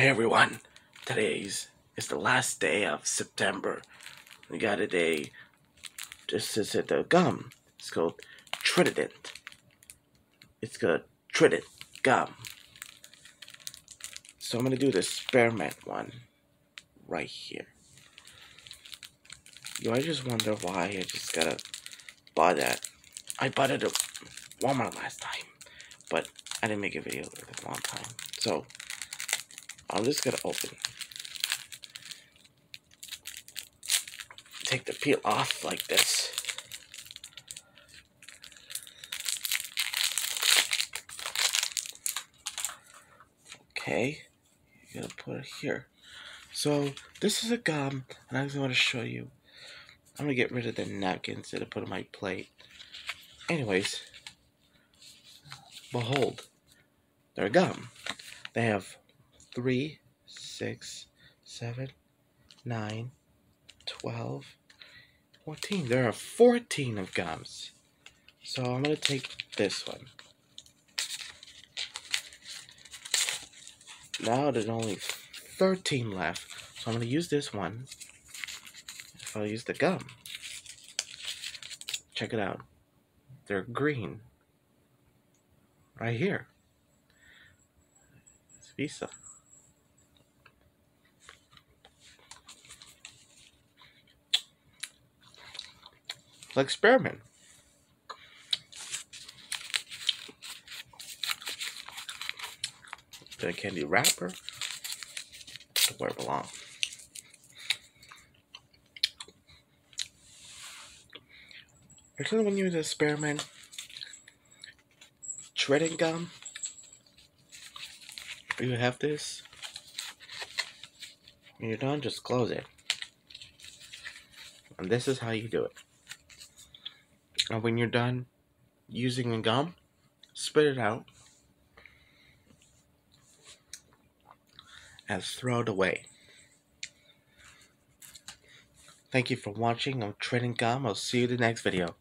Hey everyone, today's is the last day of September. We got a day. This is it, the gum. It's called Trident. It's called Trident gum. So I'm gonna do the spearmint one right here. You I just wonder why I just gotta buy that. I bought it at Walmart last time, but I didn't make a video in a long time. So I'm just gonna open. Take the peel off like this. Okay, you gotta put it here. So this is a gum, and I just want to show you. I'm gonna get rid of the napkins that I put on my plate. Anyways, behold, they're gum. They have three, six, seven, nine, twelve, fourteen. There are 14 of gums. So I'm going to take this one. Now there's only 13 left. So I'm going to use this one. If I use the gum. Check it out. They're green. Right here. It's Visa. Experiment. The candy wrapper to where it belongs. Actually, when you use experiment, Trident gum, you have this. When you're done, just close it. And this is how you do it. And when you're done using the gum, spit it out and throw it away. Thank you for watching I'm Trident Gum. I'll see you in the next video.